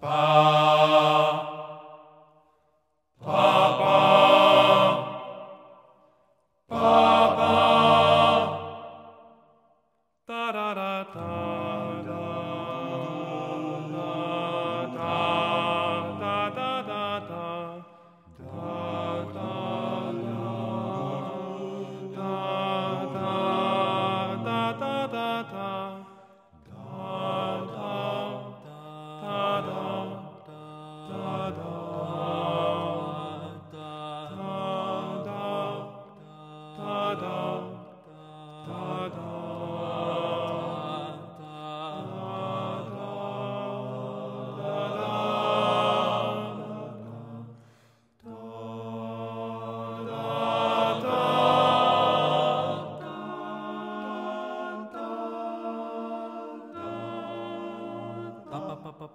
Bye.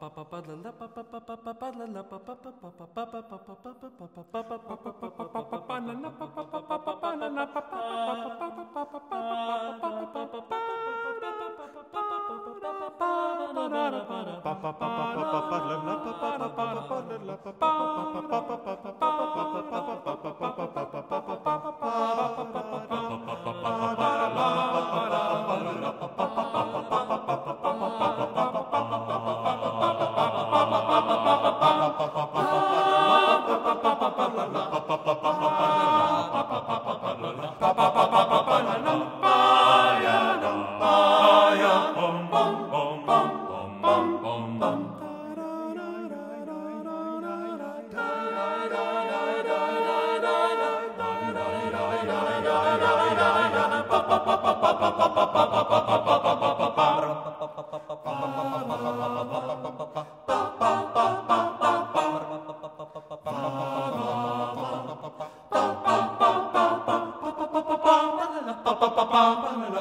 pa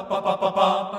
pa pa pa pa